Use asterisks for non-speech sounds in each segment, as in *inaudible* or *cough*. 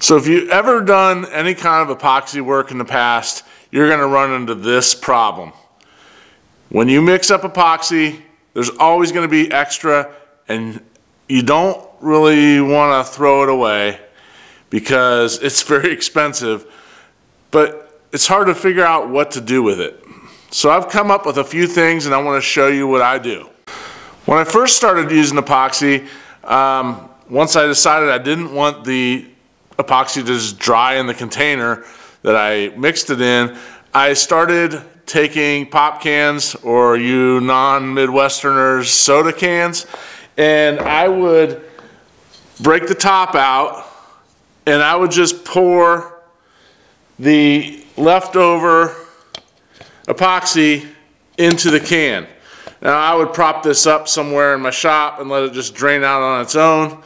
So if you've ever done any kind of epoxy work in the past, you're gonna run into this problem. When you mix up epoxy, there's always gonna be extra and you don't really wanna throw it away because *laughs* it's very expensive, but it's hard to figure out what to do with it. So I've come up with a few things and I wanna show you what I do. When I first started using epoxy, um, once I decided I didn't want the epoxy just dry in the container that I mixed it in, I started taking pop cans or you non-Midwesterners soda cans and I would break the top out and I would just pour the leftover epoxy into the can. Now I would prop this up somewhere in my shop and let it just drain out on its own.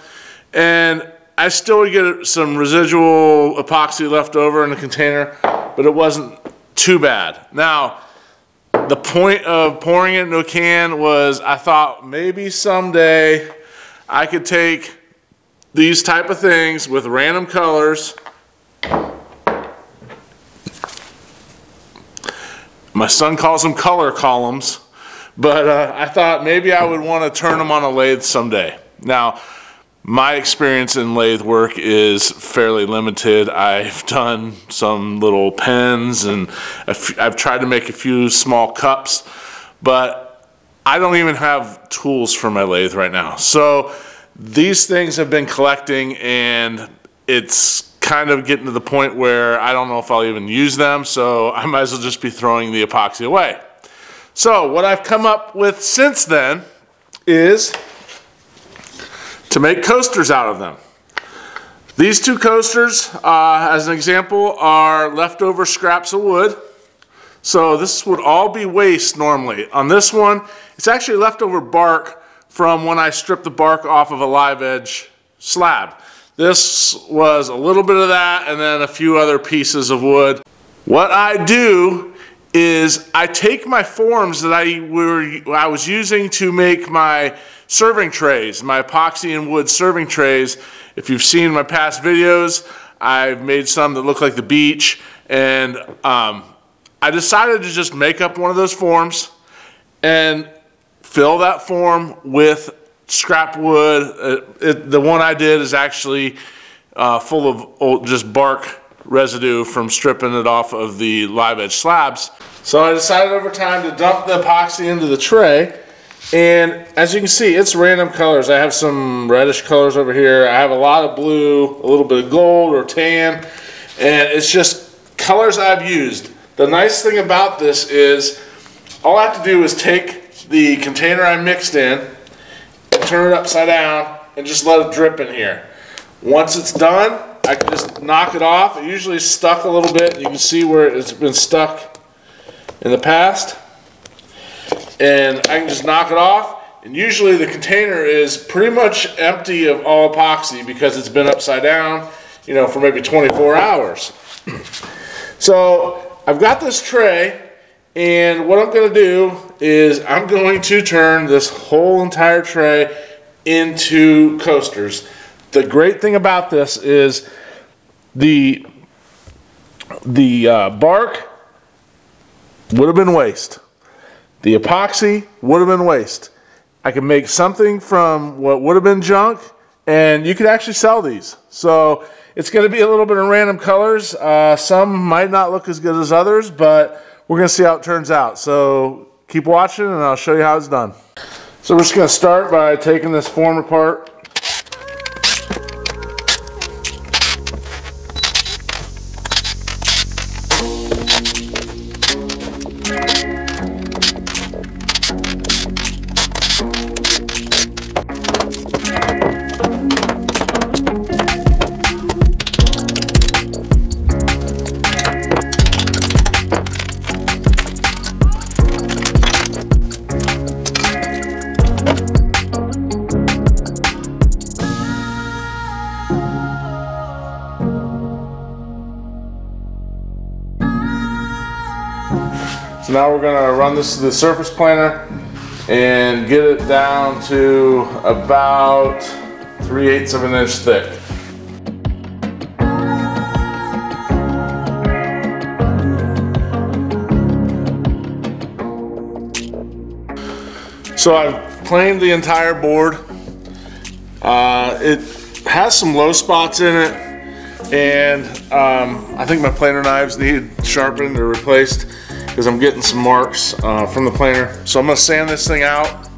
And I still get some residual epoxy left over in the container, but it wasn't too bad. Now, the point of pouring it into a can was I thought maybe someday I could take these type of things with random colors my son calls them color columns but uh, I thought maybe I would want to turn them on a lathe someday. Now, my experience in lathe work is fairly limited. I've done some little pens and I've tried to make a few small cups, but I don't even have tools for my lathe right now. So these things have been collecting and it's kind of getting to the point where I don't know if I'll even use them, so *laughs* I might as well just be throwing the epoxy away. So what I've come up with since then is to make coasters out of them. These two coasters, uh, as an example, are leftover scraps of wood. So this would all be waste normally. On this one, it's actually leftover bark from when I stripped the bark off of a live edge slab. This was a little bit of that and then a few other pieces of wood. What I do is I take my forms that I were I was using to make my serving trays, my epoxy and wood serving trays. If you've seen my past videos, I've made some that look like the beach, and um, I decided to just make up one of those forms and fill that form with scrap wood. Uh, it, the one I did is actually uh, full of old, just bark residue from stripping it off of the live edge slabs. So I decided over time to dump the epoxy into the tray. And as you can see, it's random colors. I have some reddish colors over here. I have a lot of blue, a little bit of gold or tan. And it's just colors I've used. The nice thing about this is all I have to do is take the container I mixed in, turn it upside down, and just let it drip in here. Once it's done, I can just knock it off. It usually stuck a little bit. You can see where it's been stuck in the past. And I can just knock it off. And usually the container is pretty much empty of all epoxy because it's been upside down, you know, for maybe 24 hours. *clears throat* so I've got this tray and what I'm going to do is I'm going to turn this whole entire tray into coasters. The great thing about this is the the uh, bark would have been waste. The epoxy would have been waste. I could make something from what would have been junk, and you could actually sell these. So it's going to be a little bit of random colors. Uh, some might not look as good as others, but we're going to see how it turns out. So keep watching, and I'll show you how it's done. So we're just going to start by taking this form apart. now we're gonna run this to the surface planer and get it down to about 3 eighths of an inch thick. So I've planed the entire board. Uh, it has some low spots in it and um, I think my planer knives need sharpened or replaced because I'm getting some marks uh, from the planer. So I'm gonna sand this thing out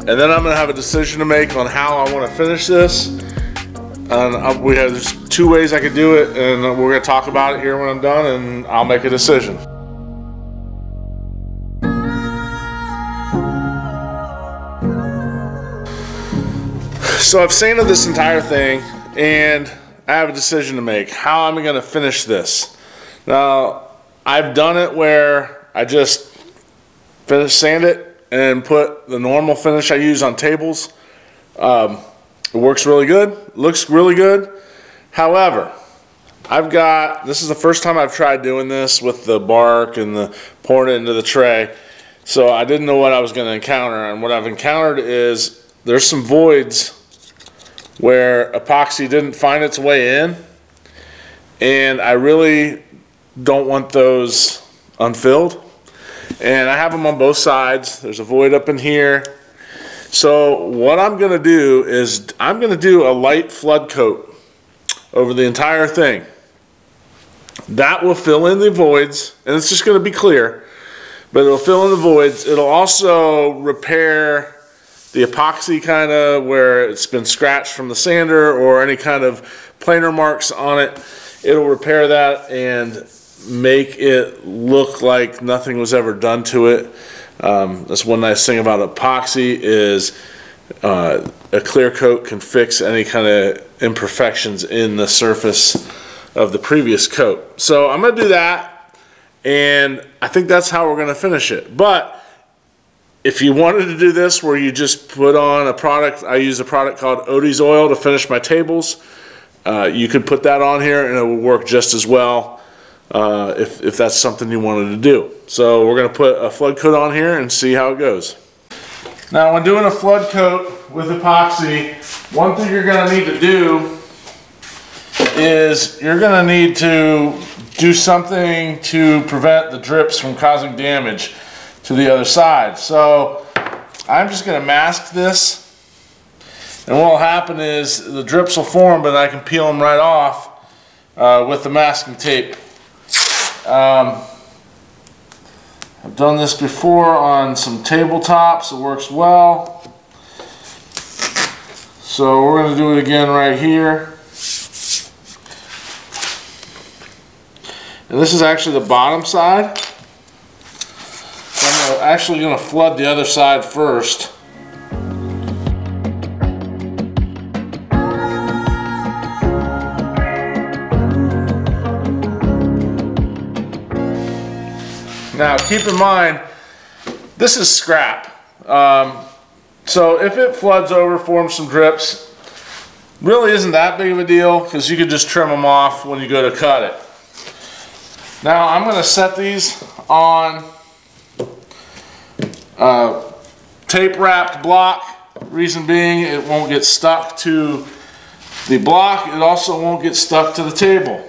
and then I'm gonna have a decision to make on how I wanna finish this. And uh, we have there's two ways I could do it and we're gonna talk about it here when I'm done and I'll make a decision. So I've sanded this entire thing and I have a decision to make. How am I to finish this? Now, I've done it where I just finish sand it and put the normal finish I use on tables. Um, it works really good, looks really good. However, I've got, this is the first time I've tried doing this with the bark and the pouring it into the tray. So I didn't know what I was going to encounter. And what I've encountered is there's some voids where epoxy didn't find its way in and I really don't want those unfilled. And I have them on both sides. There's a void up in here. So what I'm gonna do is I'm gonna do a light flood coat over the entire thing. That will fill in the voids and it's just gonna be clear but it'll fill in the voids. It'll also repair the epoxy kind of where it's been scratched from the sander or any kind of planer marks on it, it'll repair that and make it look like nothing was ever done to it. Um, that's one nice thing about epoxy is uh, a clear coat can fix any kind of imperfections in the surface of the previous coat. So I'm going to do that and I think that's how we're going to finish it. But if you wanted to do this where you just put on a product, I use a product called Odie's Oil to finish my tables. Uh, you could put that on here and it will work just as well uh, if, if that's something you wanted to do. So we're going to put a flood coat on here and see how it goes. Now when doing a flood coat with epoxy, one thing you're going to need to do is you're going to need to do something to prevent the drips from causing damage to the other side. So I'm just going to mask this. And what will happen is the drips will form, but I can peel them right off uh, with the masking tape. Um, I've done this before on some tabletops. It works well. So we're going to do it again right here. And this is actually the bottom side So I'm actually going to flood the other side first. Now keep in mind, this is scrap. Um, so if it floods over, forms some drips, really isn't that big of a deal because you could just trim them off when you go to cut it. Now I'm going to set these on uh, tape wrapped block, reason being it won't get stuck to the block, it also won't get stuck to the table.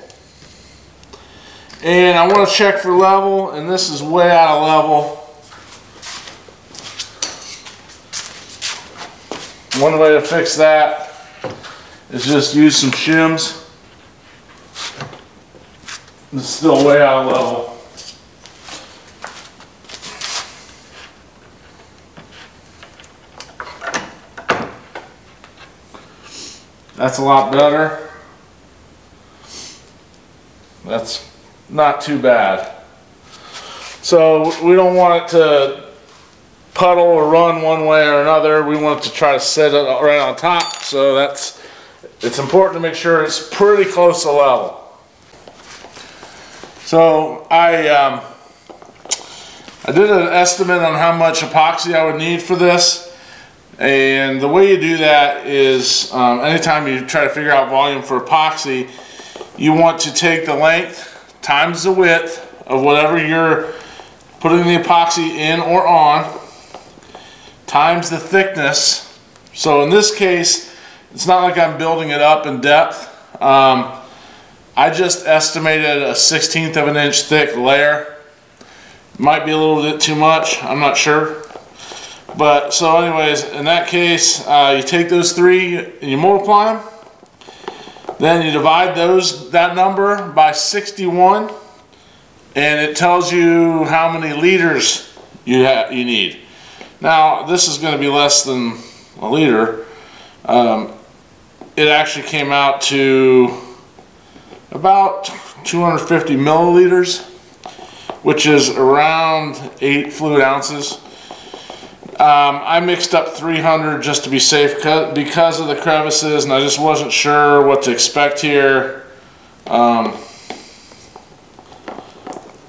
And I want to check for level, and this is way out of level. One way to fix that is just use some shims. It's still way out of level. That's a lot better. That's not too bad. So we don't want it to puddle or run one way or another. We want it to try to set it right on top. So that's, it's important to make sure it's pretty close to level. So I, um, I did an estimate on how much epoxy I would need for this. And the way you do that is um, anytime you try to figure out volume for epoxy, you want to take the length times the width of whatever you're putting the epoxy in or on times the thickness. So in this case, it's not like I'm building it up in depth. Um, I just estimated a 16th of an inch thick layer. Might be a little bit too much, I'm not sure. But, so anyways, in that case, uh, you take those three and you multiply them. Then you divide those, that number by 61 and it tells you how many liters you have, you need. Now, this is gonna be less than a liter. Um, it actually came out to about 250 milliliters, which is around eight fluid ounces. Um, I mixed up 300 just to be safe because of the crevices and I just wasn't sure what to expect here. Um,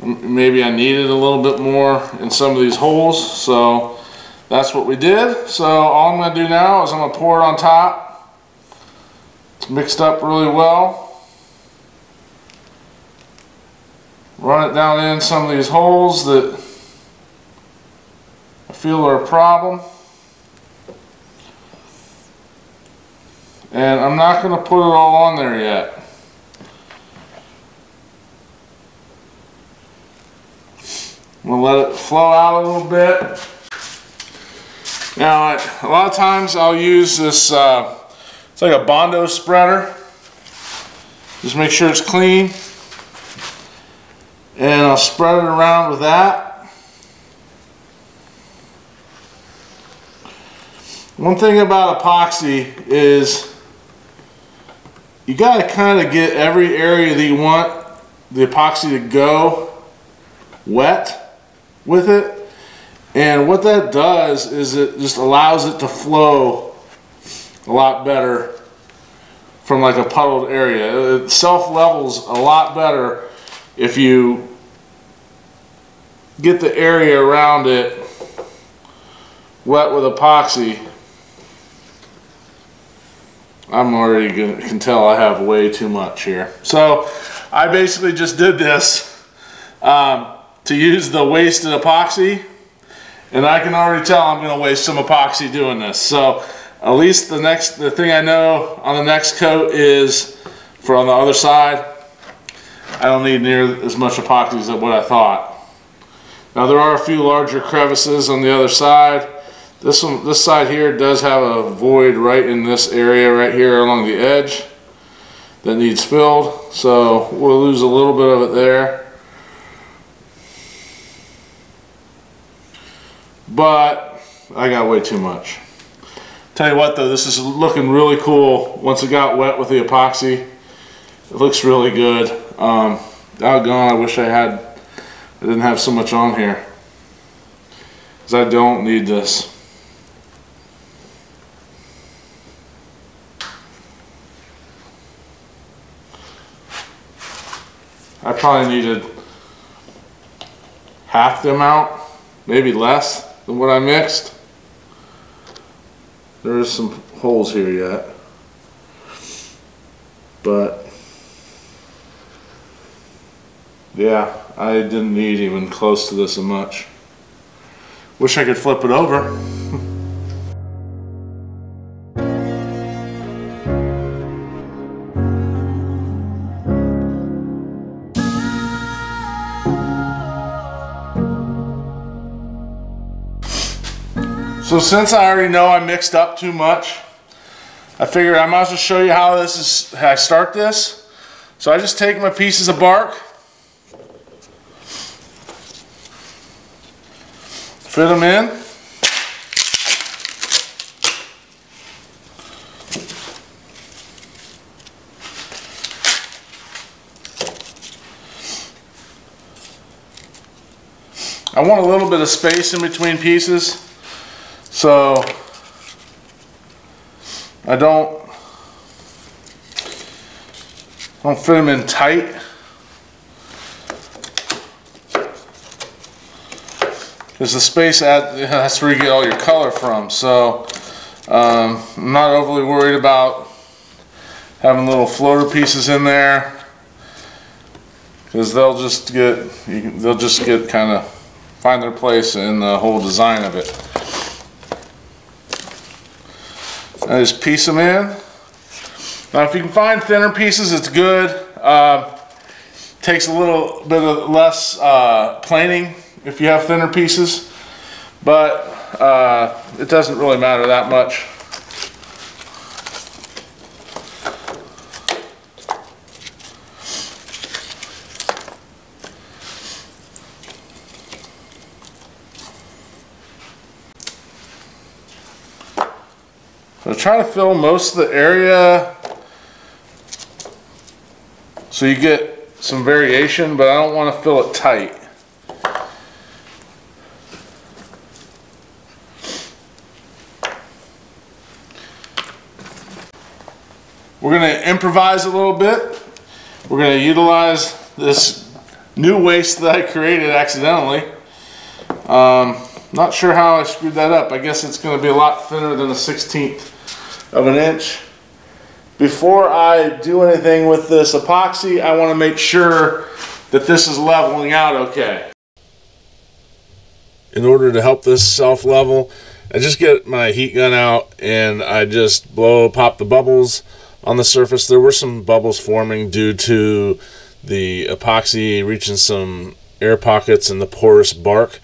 maybe I needed a little bit more in some of these holes so that's what we did. So all I'm going to do now is I'm going to pour it on top. It's mixed up really well. Run it down in some of these holes that feel are a problem. And I'm not going to put it all on there yet. I'm going to let it flow out a little bit. Now, a lot of times I'll use this, uh, it's like a Bondo spreader. Just make sure it's clean. And I'll spread it around with that. One thing about epoxy is you got to kind of get every area that you want the epoxy to go wet with it. And what that does is it just allows it to flow a lot better from like a puddled area. It self-levels a lot better if you get the area around it wet with epoxy I'm already gonna, can tell I have way too much here. So I basically just did this um, to use the wasted epoxy and I can already tell I'm gonna waste some epoxy doing this. So at least the next, the thing I know on the next coat is for on the other side, I don't need near as much epoxy as what I thought. Now there are a few larger crevices on the other side this one, this side here does have a void right in this area right here along the edge that needs filled. So we'll lose a little bit of it there. But I got way too much. Tell you what though, this is looking really cool once it got wet with the epoxy. It looks really good. Um, doggone, I wish I had, I didn't have so much on here. Because I don't need this. I probably needed half the amount, maybe less than what I mixed. There's some holes here yet. But yeah, I didn't need even close to this much. Wish I could flip it over. *laughs* So since I already know I mixed up too much, I figured I might as well show you how this is, how I start this. So I just take my pieces of bark, fit them in, I want a little bit of space in between pieces. So I don't don't fit them in tight. There's the space at *laughs* that's where you get all your color from. So um, I'm not overly worried about having little floater pieces in there because they'll just get they'll just get kind of find their place in the whole design of it. Just piece them in. Now if you can find thinner pieces, it's good. Uh, takes a little bit of less uh, planing if you have thinner pieces. But uh, it doesn't really matter that much. So try to fill most of the area so you get some variation, but I don't want to fill it tight. We're going to improvise a little bit. We're going to utilize this new waste that I created accidentally. Um, not sure how I screwed that up. I guess it's going to be a lot thinner than a 16th of an inch. Before I do anything with this epoxy, I want to make sure that this is leveling out okay. In order to help this self-level, I just get my heat gun out and I just blow, pop the bubbles on the surface. There were some bubbles forming due to the epoxy reaching some air pockets in the porous bark.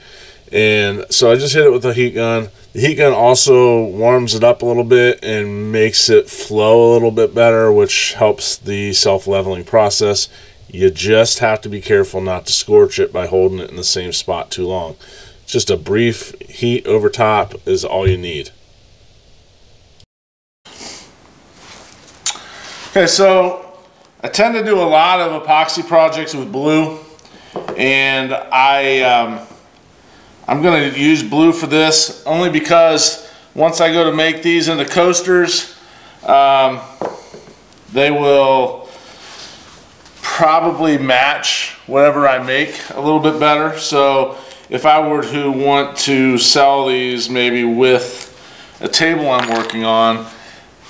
And so I just hit it with a heat gun the heat gun also warms it up a little bit and makes it flow a little bit better, which helps the self-leveling process. You just have to be careful not to scorch it by holding it in the same spot too long. Just a brief heat over top is all you need. Okay, so I tend to do a lot of epoxy projects with blue, and I um, I'm going to use blue for this only because once I go to make these into coasters, um, they will probably match whatever I make a little bit better. So if I were to want to sell these maybe with a table I'm working on,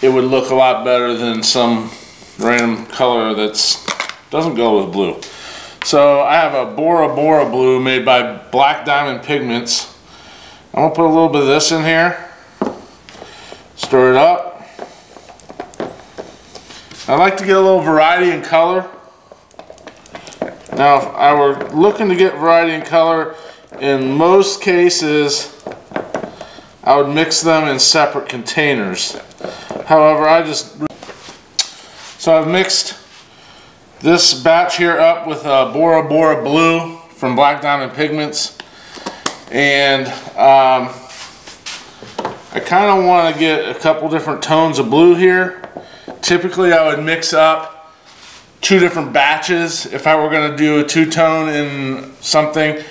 it would look a lot better than some random color that doesn't go with blue. So I have a Bora Bora blue made by Black Diamond Pigments. I'm gonna put a little bit of this in here. Stir it up. I like to get a little variety in color. Now if I were looking to get variety in color, in most cases I would mix them in separate containers. However, I just so I've mixed this batch here up with a Bora Bora Blue from Black Diamond Pigments. And um, I kind of want to get a couple different tones of blue here. Typically I would mix up two different batches if I were going to do a two-tone in something.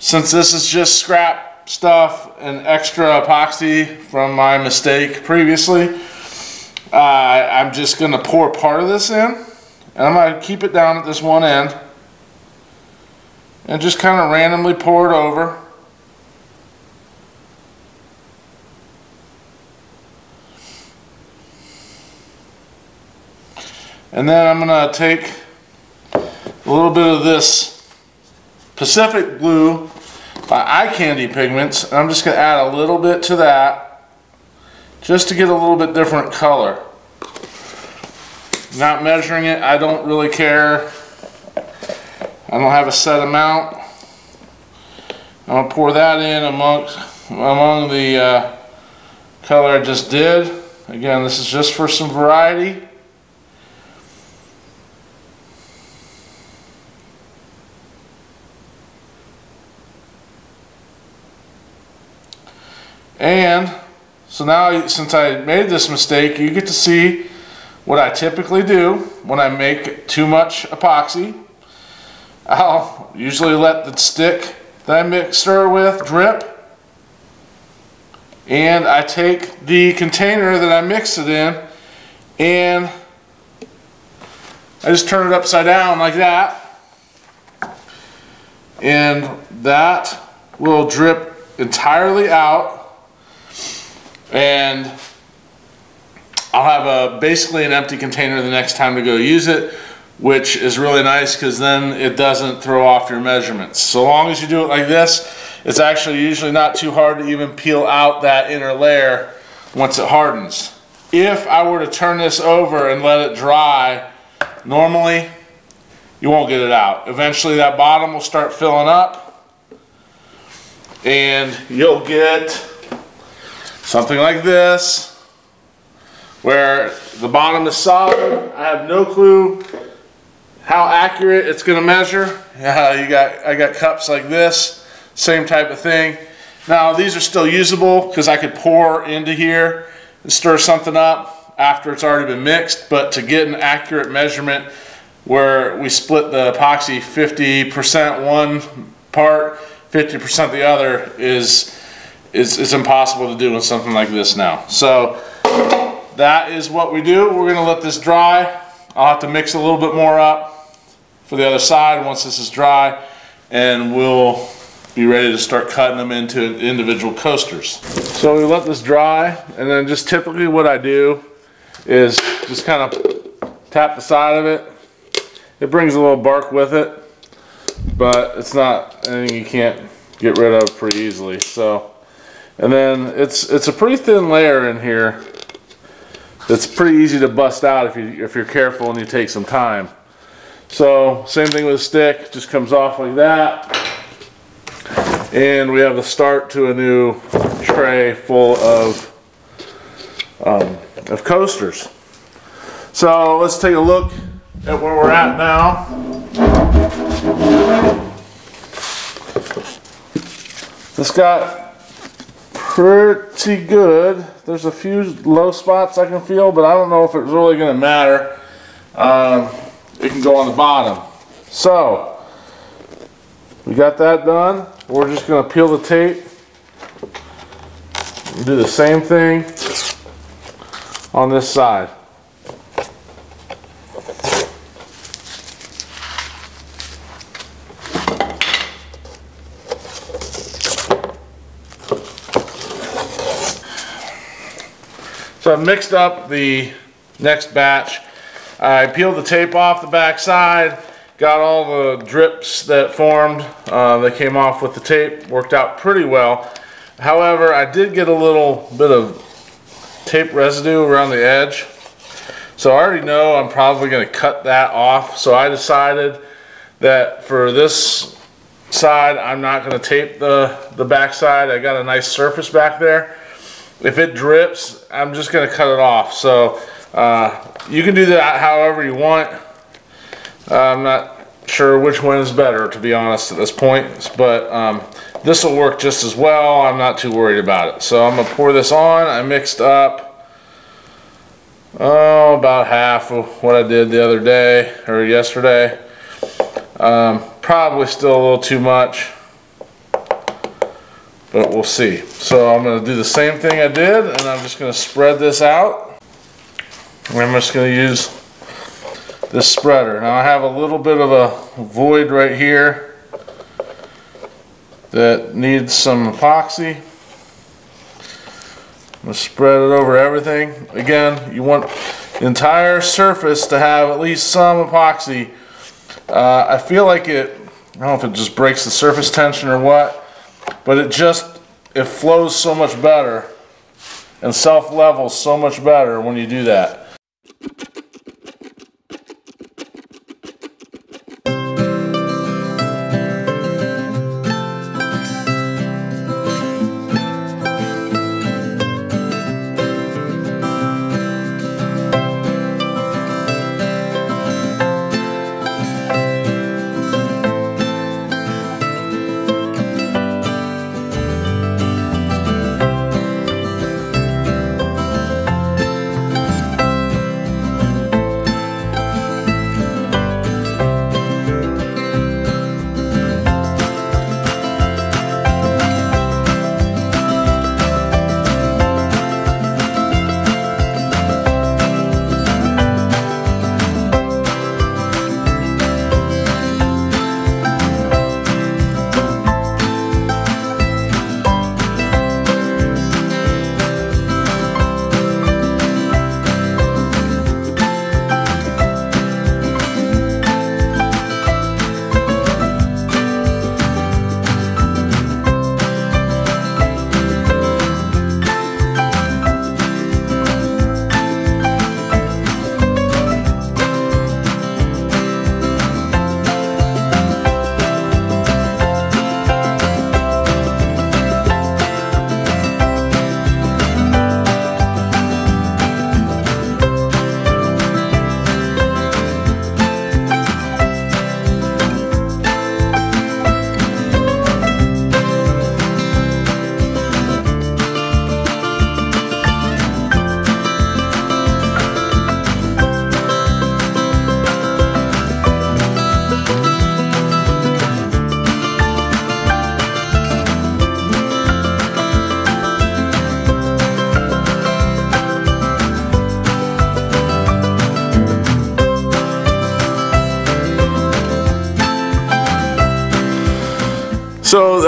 Since this is just scrap stuff and extra epoxy from my mistake previously, uh, I'm just going to pour part of this in. And I'm going to keep it down at this one end and just kind of randomly pour it over. And then I'm going to take a little bit of this Pacific Blue by Eye Candy Pigments and I'm just going to add a little bit to that just to get a little bit different color. Not measuring it, I don't really care. I don't have a set amount. I'm gonna pour that in amongst among the uh, color I just did. Again, this is just for some variety. And so now since I made this mistake, you get to see what I typically do when I make too much epoxy, I'll usually let the stick that I mix her with drip. And I take the container that I mix it in and I just turn it upside down like that. And that will drip entirely out. And I'll have a basically an empty container the next time to go use it, which is really nice because then it doesn't throw off your measurements. So long as you do it like this, it's actually usually not too hard to even peel out that inner layer once it hardens. If I were to turn this over and let it dry, normally you won't get it out. Eventually that bottom will start filling up and you'll get something like this, where the bottom is solid. I have no clue how accurate it's gonna measure. Uh, you got, I got cups like this, same type of thing. Now these are still usable because I could pour into here and stir something up after it's already been mixed, but to get an accurate measurement where we split the epoxy 50% one part, 50% the other is, is, is impossible to do with something like this now. So that is what we do. We're gonna let this dry. I'll have to mix a little bit more up for the other side once this is dry and we'll be ready to start cutting them into individual coasters. So we let this dry and then just typically what I do is just kind of tap the side of it. It brings a little bark with it, but it's not anything you can't get rid of pretty easily. So, and then it's it's a pretty thin layer in here. It's pretty easy to bust out if you if you're careful and you take some time. So same thing with a stick, just comes off like that. And we have the start to a new tray full of um, of coasters. So let's take a look at where we're at now. This got pretty good. There's a few low spots I can feel, but I don't know if it's really going to matter. Um, it can go on the bottom. So, we got that done. We're just going to peel the tape. Do the same thing on this side. Mixed up the next batch. I peeled the tape off the back side, got all the drips that formed uh, that came off with the tape, worked out pretty well. However, I did get a little bit of tape residue around the edge. So I already know I'm probably going to cut that off. So I decided that for this side, I'm not going to tape the, the back side. I got a nice surface back there. If it drips, I'm just going to cut it off. So uh, you can do that however you want. Uh, I'm not sure which one is better, to be honest, at this point. But um, this will work just as well. I'm not too worried about it. So I'm going to pour this on. I mixed up, oh, about half of what I did the other day, or yesterday. Um, probably still a little too much, but we'll see. So I'm going to do the same thing I did, and I'm just going to spread this out. I'm just going to use this spreader. Now I have a little bit of a void right here that needs some epoxy. I'm to spread it over everything. Again, you want the entire surface to have at least some epoxy. Uh, I feel like it, I don't know if it just breaks the surface tension or what, but it just, it flows so much better and self-levels so much better when you do that.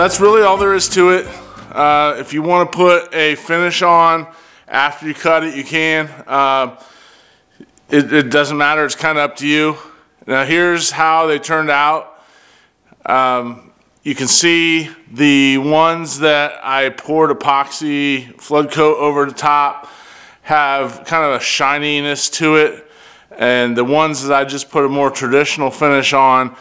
That's really all there is to it. Uh, if you want to put a finish on after you cut it, you can. Uh, it, it, doesn't matter. It's kind of up to you. Now here's how they turned out. Um, you can see the ones that I poured epoxy flood coat over the top have kind of a shininess to it. And the ones that I just put a more traditional finish on,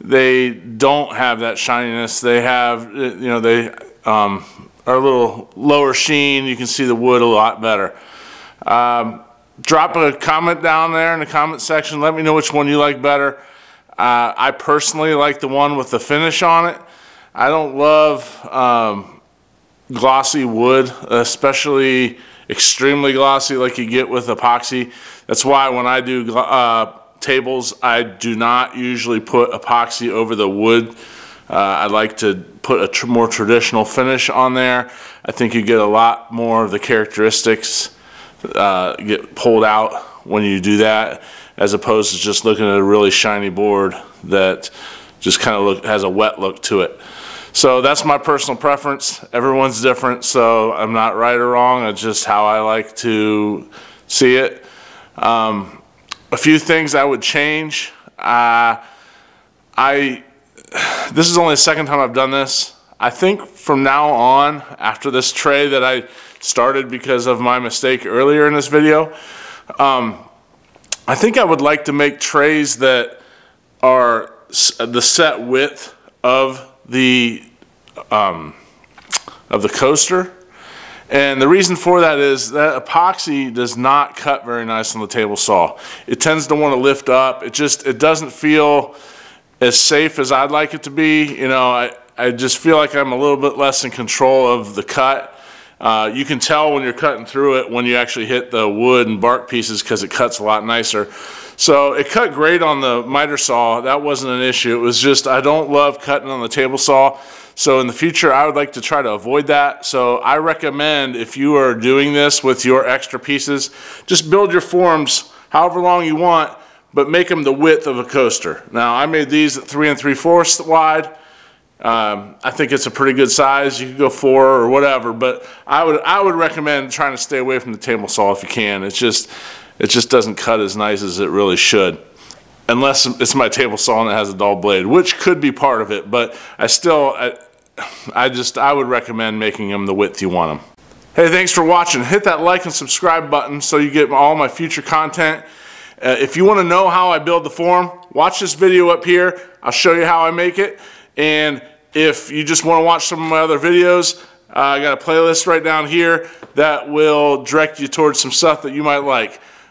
they don't have that shininess. They have, you know, they um, are a little lower sheen. You can see the wood a lot better. Um, drop a comment down there in the comment section. Let me know which one you like better. Uh, I personally like the one with the finish on it. I don't love um, glossy wood, especially extremely glossy like you get with epoxy. That's why when I do uh, tables, I do not usually put epoxy over the wood. Uh, I like to put a tr more traditional finish on there. I think you get a lot more of the characteristics uh, get pulled out when you do that as opposed to just looking at a really shiny board that just kind of look has a wet look to it. So that's my personal preference. Everyone's different, so I'm not right or wrong. It's just how I like to see it. Um, a few things I would change. Uh, I this is only the second time I've done this. I think from now on, after this tray that I started because of my mistake earlier in this video, um, I think I would like to make trays that are the set width of the um, of the coaster and the reason for that is that epoxy does not cut very nice on the table saw. It tends to want to lift up. It just, it doesn't feel as safe as I'd like it to be. You know, I, I just feel like I'm a little bit less in control of the cut. Uh, you can tell when you're cutting through it when you actually hit the wood and bark pieces because it cuts a lot nicer. So it cut great on the miter saw. That wasn't an issue. It was just I don't love cutting on the table saw. So in the future, I would like to try to avoid that. So I recommend if you are doing this with your extra pieces, just build your forms however long you want, but make them the width of a coaster. Now I made these at three and three fourths wide. Um, I think it's a pretty good size. You could go four or whatever, but I would I would recommend trying to stay away from the table saw if you can. It's just it just doesn't cut as nice as it really should unless it's my table saw and it has a dull blade, which could be part of it, but I still, I, I just, I would recommend making them the width you want them. Hey, thanks for watching. Hit that like and subscribe button so you get all my future content. Uh, if you want to know how I build the form, watch this video up here. I'll show you how I make it. And if you just want to watch some of my other videos, uh, I got a playlist right down here that will direct you towards some stuff that you might like.